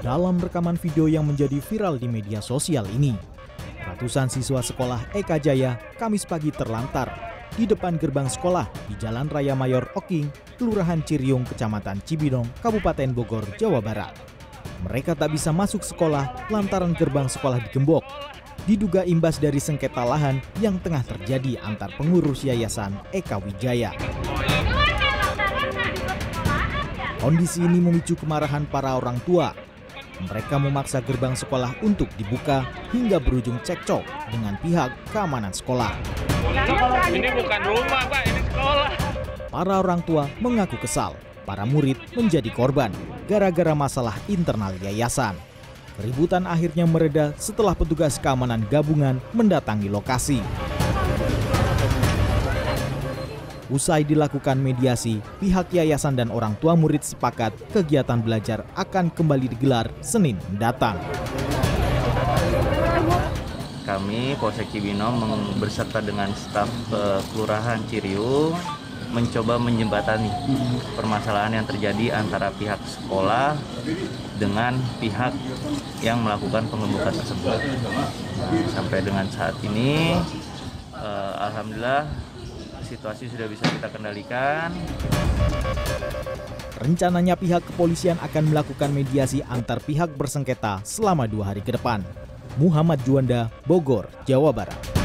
Dalam rekaman video yang menjadi viral di media sosial ini, ratusan siswa sekolah Eka Jaya Kamis pagi terlantar di depan gerbang sekolah di Jalan Raya Mayor Oking, Kelurahan Ciriung, Kecamatan Cibinong, Kabupaten Bogor, Jawa Barat. Mereka tak bisa masuk sekolah lantaran gerbang sekolah digembok. Diduga imbas dari sengketa lahan yang tengah terjadi antar pengurus yayasan Eka Wijaya. Kondisi ini memicu kemarahan para orang tua. Mereka memaksa gerbang sekolah untuk dibuka hingga berujung cekcok dengan pihak keamanan sekolah. Ini bukan rumah, Pak, ini sekolah. Para orang tua mengaku kesal. Para murid menjadi korban gara-gara masalah internal yayasan. Keributan akhirnya mereda setelah petugas keamanan gabungan mendatangi lokasi. Usai dilakukan mediasi, pihak yayasan dan orang tua murid sepakat kegiatan belajar akan kembali digelar Senin mendatang. Kami Polsek Cibinong berserta dengan staf uh, Kelurahan Ciriu mencoba menjembatani permasalahan yang terjadi antara pihak sekolah dengan pihak yang melakukan pengembukan tersebut. Nah, sampai dengan saat ini, uh, alhamdulillah situasi sudah bisa kita kendalikan. Rencananya pihak kepolisian akan melakukan mediasi antar pihak bersengketa selama dua hari ke depan. Muhammad Juanda, Bogor, Jawa Barat.